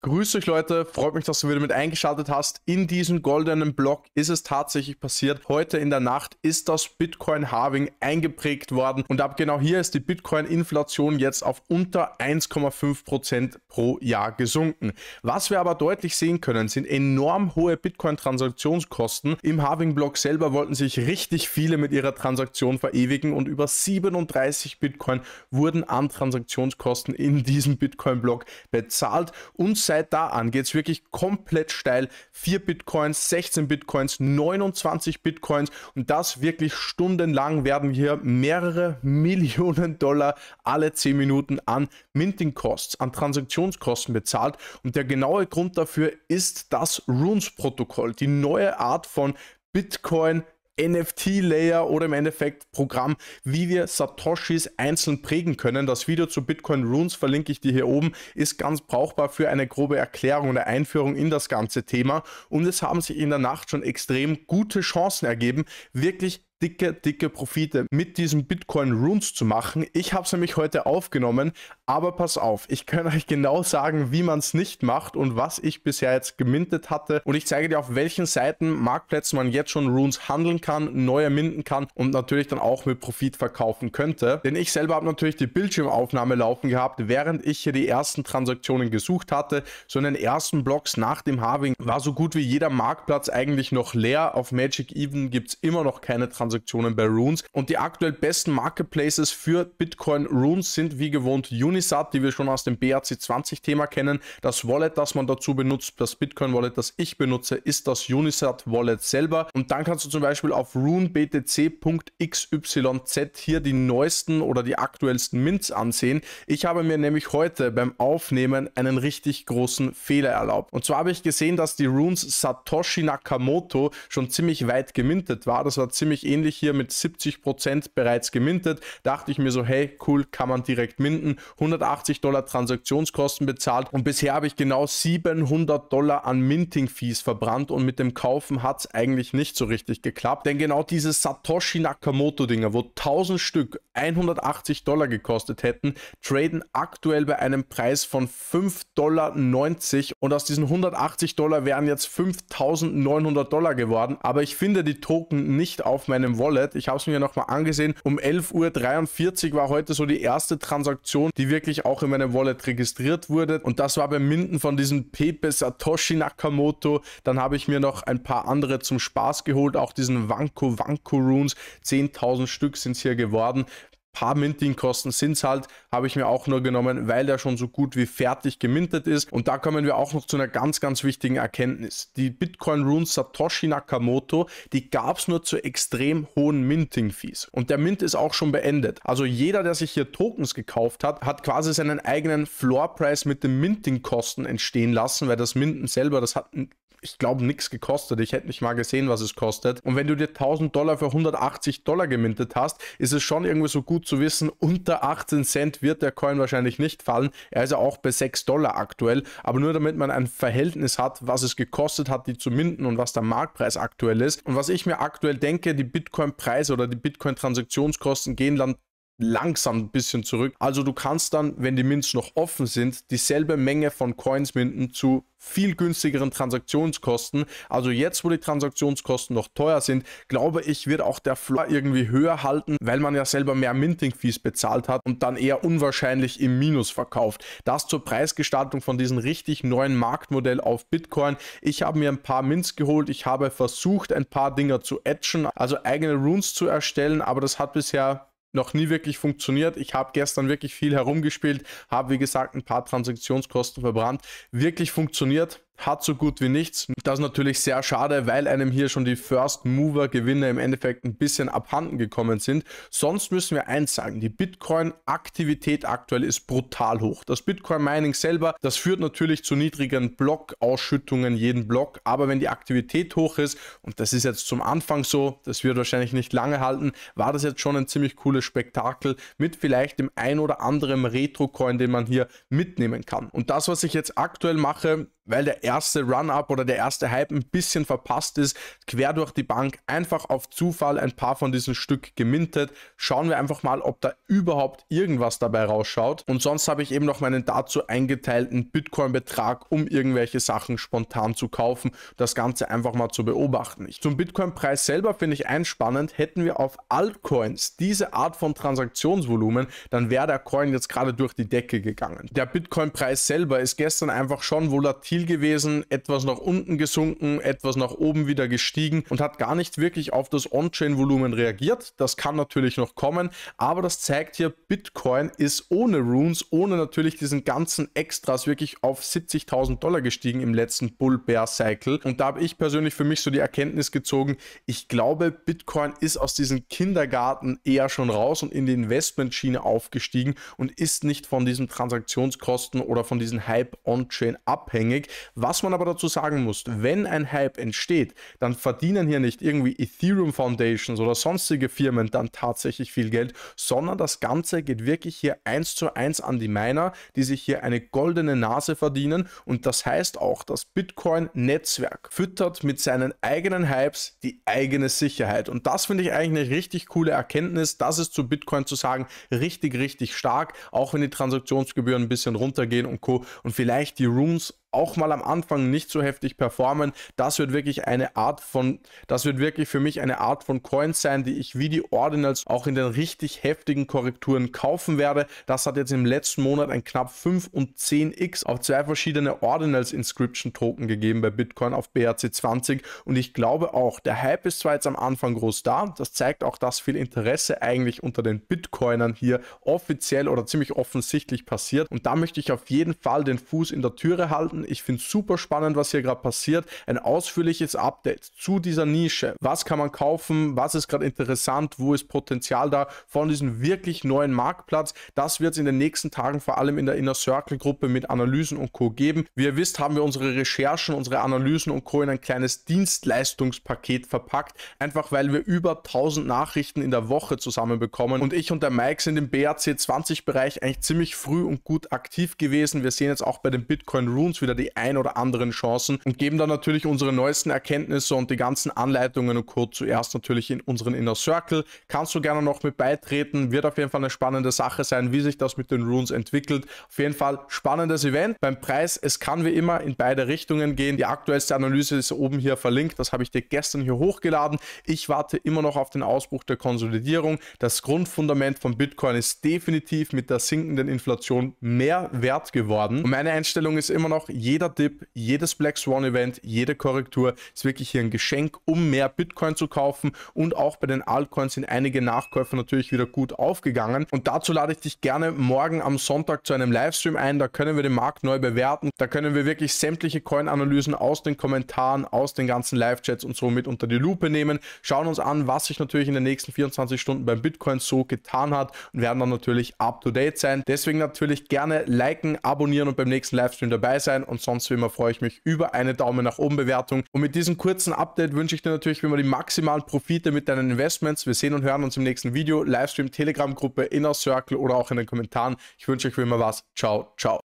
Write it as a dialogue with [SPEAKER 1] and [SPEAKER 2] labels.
[SPEAKER 1] Grüß euch Leute, freut mich, dass du wieder mit eingeschaltet hast. In diesem goldenen Block ist es tatsächlich passiert. Heute in der Nacht ist das Bitcoin-Halving eingeprägt worden und ab genau hier ist die Bitcoin-Inflation jetzt auf unter 1,5% pro Jahr gesunken. Was wir aber deutlich sehen können, sind enorm hohe Bitcoin-Transaktionskosten. Im Halving-Block selber wollten sich richtig viele mit ihrer Transaktion verewigen und über 37 Bitcoin wurden an Transaktionskosten in diesem Bitcoin-Block bezahlt und seit da an geht es wirklich komplett steil. 4 Bitcoins, 16 Bitcoins, 29 Bitcoins und das wirklich stundenlang werden hier mehrere Millionen Dollar alle 10 Minuten an Minting Costs, an Transaktionskosten bezahlt. Und der genaue Grund dafür ist das Runes-Protokoll, die neue Art von Bitcoin NFT-Layer oder im Endeffekt Programm, wie wir Satoshis einzeln prägen können. Das Video zu Bitcoin Runes verlinke ich dir hier oben, ist ganz brauchbar für eine grobe Erklärung und Einführung in das ganze Thema. Und es haben sich in der Nacht schon extrem gute Chancen ergeben, wirklich dicke, dicke Profite mit diesen Bitcoin Runes zu machen. Ich habe es nämlich heute aufgenommen, aber pass auf, ich kann euch genau sagen, wie man es nicht macht und was ich bisher jetzt gemintet hatte. Und ich zeige dir, auf welchen Seiten, Marktplätzen man jetzt schon Runes handeln kann, neue minden kann und natürlich dann auch mit Profit verkaufen könnte. Denn ich selber habe natürlich die Bildschirmaufnahme laufen gehabt, während ich hier die ersten Transaktionen gesucht hatte. So in den ersten Blocks nach dem Halving war so gut wie jeder Marktplatz eigentlich noch leer. Auf Magic Even gibt es immer noch keine Transaktionen Transaktionen bei Runes. Und die aktuell besten Marketplaces für Bitcoin Runes sind wie gewohnt Unisat, die wir schon aus dem BRC20 Thema kennen. Das Wallet, das man dazu benutzt, das Bitcoin Wallet, das ich benutze, ist das Unisat Wallet selber. Und dann kannst du zum Beispiel auf runebtc.xyz hier die neuesten oder die aktuellsten Mints ansehen. Ich habe mir nämlich heute beim Aufnehmen einen richtig großen Fehler erlaubt. Und zwar habe ich gesehen, dass die Runes Satoshi Nakamoto schon ziemlich weit gemintet war. Das war ziemlich ähnlich ähnlich hier mit 70% bereits gemintet. Dachte ich mir so, hey, cool, kann man direkt minden. 180 Dollar Transaktionskosten bezahlt und bisher habe ich genau 700 Dollar an Minting-Fees verbrannt und mit dem Kaufen hat es eigentlich nicht so richtig geklappt. Denn genau diese Satoshi Nakamoto-Dinger, wo 1000 Stück 180 Dollar gekostet hätten, traden aktuell bei einem Preis von 5,90 Dollar und aus diesen 180 Dollar wären jetzt 5900 Dollar geworden. Aber ich finde die Token nicht auf meinem Wallet. Ich habe es mir nochmal angesehen. Um 11.43 Uhr war heute so die erste Transaktion, die wirklich auch in meinem Wallet registriert wurde. Und das war beim Minden von diesem Pepe Satoshi Nakamoto. Dann habe ich mir noch ein paar andere zum Spaß geholt. Auch diesen Wanko Wanko Runes. 10.000 Stück sind es hier geworden paar Minting-Kosten sind es halt, habe ich mir auch nur genommen, weil der schon so gut wie fertig gemintet ist. Und da kommen wir auch noch zu einer ganz, ganz wichtigen Erkenntnis. Die Bitcoin Runes Satoshi Nakamoto, die gab es nur zu extrem hohen Minting-Fees. Und der Mint ist auch schon beendet. Also jeder, der sich hier Tokens gekauft hat, hat quasi seinen eigenen Floor-Price mit den Minting-Kosten entstehen lassen, weil das Minten selber, das hat ich glaube, nichts gekostet. Ich hätte nicht mal gesehen, was es kostet. Und wenn du dir 1000 Dollar für 180 Dollar gemintet hast, ist es schon irgendwie so gut zu wissen, unter 18 Cent wird der Coin wahrscheinlich nicht fallen. Er ist ja auch bei 6 Dollar aktuell. Aber nur damit man ein Verhältnis hat, was es gekostet hat, die zu minden und was der Marktpreis aktuell ist. Und was ich mir aktuell denke, die Bitcoin-Preise oder die Bitcoin-Transaktionskosten gehen dann langsam ein bisschen zurück. Also du kannst dann, wenn die Mints noch offen sind, dieselbe Menge von Coins minden zu viel günstigeren Transaktionskosten. Also jetzt, wo die Transaktionskosten noch teuer sind, glaube ich, wird auch der Floor irgendwie höher halten, weil man ja selber mehr Minting-Fees bezahlt hat und dann eher unwahrscheinlich im Minus verkauft. Das zur Preisgestaltung von diesem richtig neuen Marktmodell auf Bitcoin. Ich habe mir ein paar Mints geholt. Ich habe versucht, ein paar Dinger zu etchen, also eigene Runes zu erstellen, aber das hat bisher noch nie wirklich funktioniert. Ich habe gestern wirklich viel herumgespielt, habe wie gesagt ein paar Transaktionskosten verbrannt. Wirklich funktioniert hat so gut wie nichts. Das ist natürlich sehr schade, weil einem hier schon die First Mover Gewinne im Endeffekt ein bisschen abhanden gekommen sind. Sonst müssen wir eins sagen, die Bitcoin Aktivität aktuell ist brutal hoch. Das Bitcoin Mining selber, das führt natürlich zu niedrigen Blockausschüttungen jeden Block, aber wenn die Aktivität hoch ist und das ist jetzt zum Anfang so, das wird wahrscheinlich nicht lange halten, war das jetzt schon ein ziemlich cooles Spektakel mit vielleicht dem ein oder anderen Retro Coin, den man hier mitnehmen kann. Und das, was ich jetzt aktuell mache, weil der erste Run-Up oder der erste Hype ein bisschen verpasst ist, quer durch die Bank einfach auf Zufall ein paar von diesen Stück gemintet. Schauen wir einfach mal, ob da überhaupt irgendwas dabei rausschaut. Und sonst habe ich eben noch meinen dazu eingeteilten Bitcoin-Betrag, um irgendwelche Sachen spontan zu kaufen, das Ganze einfach mal zu beobachten. Zum Bitcoin-Preis selber finde ich einspannend, hätten wir auf Altcoins diese Art von Transaktionsvolumen, dann wäre der Coin jetzt gerade durch die Decke gegangen. Der Bitcoin-Preis selber ist gestern einfach schon volatil gewesen, etwas nach unten gesunken, etwas nach oben wieder gestiegen und hat gar nicht wirklich auf das On-Chain-Volumen reagiert. Das kann natürlich noch kommen, aber das zeigt hier, Bitcoin ist ohne Runes, ohne natürlich diesen ganzen Extras wirklich auf 70.000 Dollar gestiegen im letzten Bull-Bear-Cycle. Und da habe ich persönlich für mich so die Erkenntnis gezogen, ich glaube, Bitcoin ist aus diesem Kindergarten eher schon raus und in die Investmentschiene aufgestiegen und ist nicht von diesen Transaktionskosten oder von diesem Hype on-Chain abhängig. Was man aber dazu sagen muss, wenn ein Hype entsteht, dann verdienen hier nicht irgendwie Ethereum Foundations oder sonstige Firmen dann tatsächlich viel Geld, sondern das Ganze geht wirklich hier eins zu eins an die Miner, die sich hier eine goldene Nase verdienen und das heißt auch, das Bitcoin-Netzwerk füttert mit seinen eigenen Hypes die eigene Sicherheit und das finde ich eigentlich eine richtig coole Erkenntnis, das ist zu Bitcoin zu sagen, richtig, richtig stark, auch wenn die Transaktionsgebühren ein bisschen runtergehen und Co. und vielleicht die Runes auch mal am Anfang nicht so heftig performen. Das wird wirklich eine Art von, das wird wirklich für mich eine Art von Coins sein, die ich wie die Ordinals auch in den richtig heftigen Korrekturen kaufen werde. Das hat jetzt im letzten Monat ein knapp 5 und 10x auf zwei verschiedene Ordinals Inscription Token gegeben bei Bitcoin auf BRC20 und ich glaube auch, der Hype ist zwar jetzt am Anfang groß da, das zeigt auch, dass viel Interesse eigentlich unter den Bitcoinern hier offiziell oder ziemlich offensichtlich passiert und da möchte ich auf jeden Fall den Fuß in der Türe halten. Ich finde es super spannend, was hier gerade passiert. Ein ausführliches Update zu dieser Nische. Was kann man kaufen? Was ist gerade interessant? Wo ist Potenzial da von diesem wirklich neuen Marktplatz? Das wird es in den nächsten Tagen vor allem in der Inner Circle Gruppe mit Analysen und Co. geben. Wie ihr wisst, haben wir unsere Recherchen, unsere Analysen und Co. in ein kleines Dienstleistungspaket verpackt. Einfach weil wir über 1000 Nachrichten in der Woche zusammenbekommen. Und ich und der Mike sind im BRC 20 Bereich eigentlich ziemlich früh und gut aktiv gewesen. Wir sehen jetzt auch bei den Bitcoin Runes wieder wieder die ein oder anderen Chancen und geben dann natürlich unsere neuesten Erkenntnisse und die ganzen Anleitungen und Code zuerst natürlich in unseren Inner Circle. Kannst du gerne noch mit beitreten, wird auf jeden Fall eine spannende Sache sein, wie sich das mit den Runes entwickelt. Auf jeden Fall spannendes Event. Beim Preis, es kann wie immer in beide Richtungen gehen. Die aktuellste Analyse ist oben hier verlinkt, das habe ich dir gestern hier hochgeladen. Ich warte immer noch auf den Ausbruch der Konsolidierung. Das Grundfundament von Bitcoin ist definitiv mit der sinkenden Inflation mehr wert geworden. Und meine Einstellung ist immer noch, jeder Dip, jedes Black Swan Event, jede Korrektur ist wirklich hier ein Geschenk, um mehr Bitcoin zu kaufen. Und auch bei den Altcoins sind einige Nachkäufe natürlich wieder gut aufgegangen. Und dazu lade ich dich gerne morgen am Sonntag zu einem Livestream ein, da können wir den Markt neu bewerten, da können wir wirklich sämtliche Coin-Analysen aus den Kommentaren, aus den ganzen Live-Chats und so mit unter die Lupe nehmen, schauen uns an, was sich natürlich in den nächsten 24 Stunden beim Bitcoin so getan hat und werden dann natürlich up to date sein. Deswegen natürlich gerne liken, abonnieren und beim nächsten Livestream dabei sein und sonst wie immer freue ich mich über eine Daumen nach oben Bewertung. Und mit diesem kurzen Update wünsche ich dir natürlich wie immer die maximalen Profite mit deinen Investments. Wir sehen und hören uns im nächsten Video, Livestream, Telegram-Gruppe, Inner Circle oder auch in den Kommentaren. Ich wünsche euch wie immer was. Ciao, ciao.